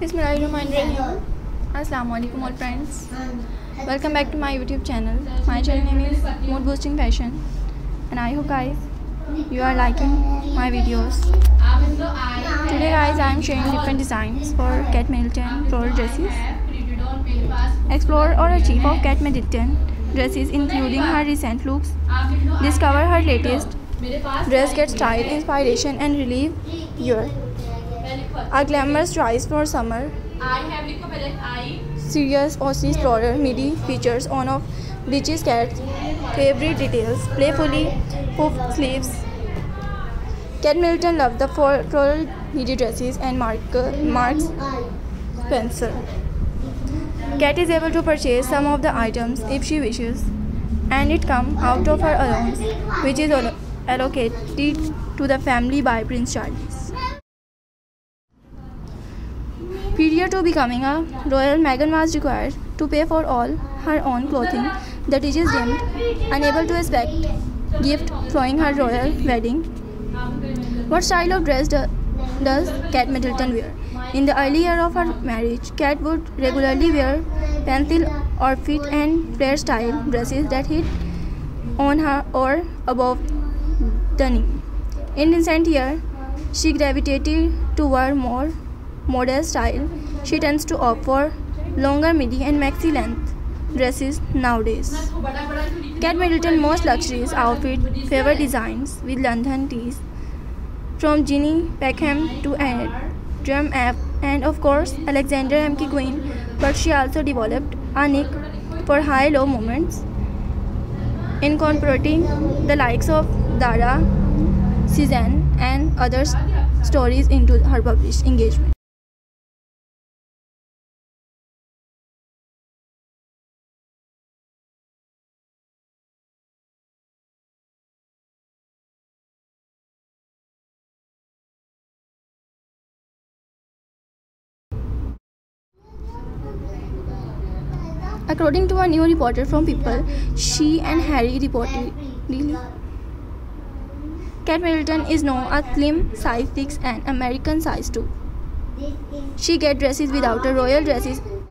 Assalamu alaikum all friends. Welcome back to my YouTube channel. My channel name is Mood Boosting Fashion and I hope guys you are liking my videos. Today guys I am sharing different designs for Kate Middleton floral dresses. Explore or achieve of Kate Middleton dresses including her recent looks. Discover her latest dress, get style, inspiration and relieve your a glamorous choice for summer. Serious Aussie Explorer midi features one of Richie's cat's favorite details, playfully puffed sleeves. Kate Middleton loved the floral midi dresses and Mark, Marks Spencer. Kate is able to purchase some of the items if she wishes, and it comes out of her allowance, which is allocated to the family by Prince Charles. Prior to becoming a royal, Meghan was required to pay for all her own clothing that is deemed unable to expect gift following her royal wedding. What style of dress do, does Kate Middleton wear? In the early year of her marriage, Kate would regularly wear pencil or fit and flare style dresses that hit on her or above the knee. In recent years, she gravitated toward more model style, she tends to opt for longer midi and maxi length dresses nowadays. Kate Middleton most luxurious outfit favor designs with London tees from Jenny Packham to Adrian F and of course Alexander McQueen Queen but she also developed a nick for high-low moments incorporating the likes of Zara, Suzannah and other stories into her published engagement. According to a new report from People, she and Harry reportedly. Kate Middleton is now a slim size 6 and American size 2. She gets dresses without a royal dresses